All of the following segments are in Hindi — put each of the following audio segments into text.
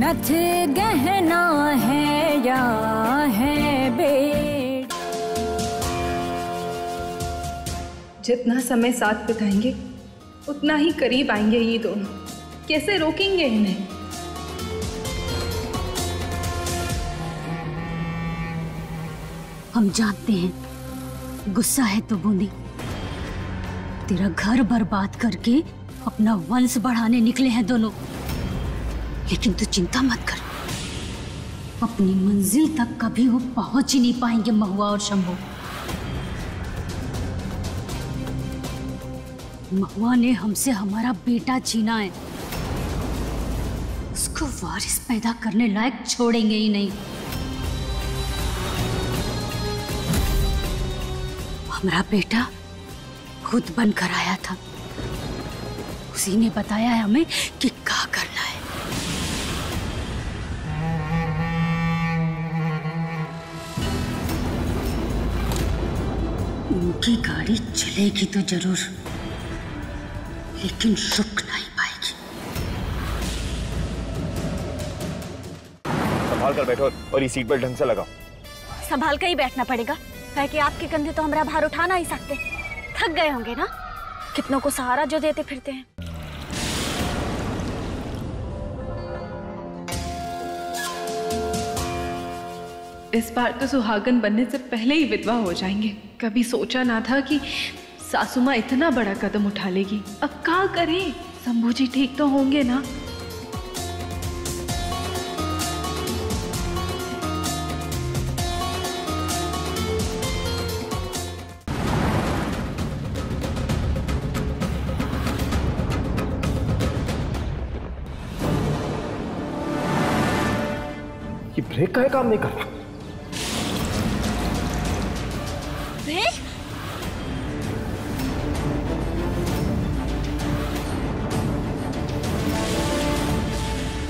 नथ गहना है या है बेड़ जितना समय साथ बिताएँगे उतना ही करीब आएँगे ये दोनों। कैसे रोकेंगे इन्हें? हम जानते हैं गुस्सा है तो बूंदी तेरा घर बर्बाद करके अपना वंश बढ़ाने निकले हैं दोनों। लेकिन तू चिंता मत कर। अपनी मंजिल तक कभी वो पहुँच ही नहीं पाएँगे महुआ और शंभू। महुआ ने हमसे हमारा बेटा छीना है। उसको वारिस पैदा करने लायक छोड़ेंगे ही नहीं। हमारा बेटा खुद बनकर आया था। उसी ने बताया है हमें कि क्या करना उनकी गाड़ी चलेगी तो ज़रूर लेकिन रुक नहीं पाएगी। संभाल कर बैठो और ये सीट बेल्ट ढंग से लगाओ। संभाल कर ही बैठना पड़ेगा। कहे कि आपके कंधे तो हमारा भार उठा नहीं सकते। थक गए होंगे ना? कितनों को सहारा जो देते फिरते हैं। इस बार तो सुहागन बनने से पहले ही विधवा हो जाएँगे। कभी सोचा ना था कि सासू माँ इतना बड़ा कदम उठा लेगी। अब क्या करें? शंभू जी ठीक तो होंगे ना? ये ब्रेक का काम नहीं कर रहा। ब्रेक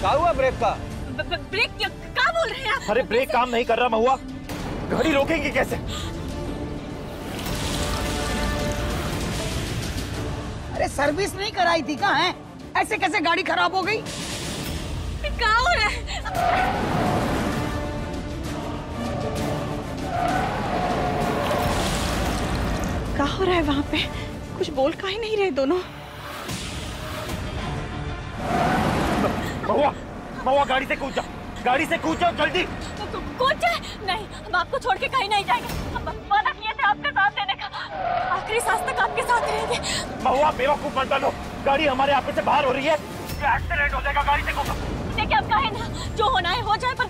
क्या हुआ ब्रेक का? ब्रेक क्या क्या बोल रहे हैं आप? अरे ब्रेक काम नहीं कर रहा महुआ। गाड़ी रोकेंगे कैसे? अरे सर्विस नहीं कराई थी कहाँ है? ऐसे कैसे गाड़ी खराब हो गई? क्या हो रहा है? हो रहा है वहाँ पे? कुछ बोल का ही नहीं रहे दोनों। महुआ महुआ गाड़ी से कूद जाओ गाड़ी से कूद जाओ जल्दी। कौन जाए नहीं हम आपको छोड़ के कहीं नहीं जाएँगे। हम वादा किए थे आपका साथ देने का। आखिरी सांस तक आपके साथ रहेंगे। महुआ बेवकूफ़ मत बनो। गाड़ी हमारे आप से बाहर हो रही है। एक्सीडेंट हो जाएगा गाड़ी से कूदो। देखिए अब कहे ना जो होना है हो जाए पर